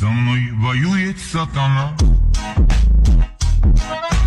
Со мной воюет сатана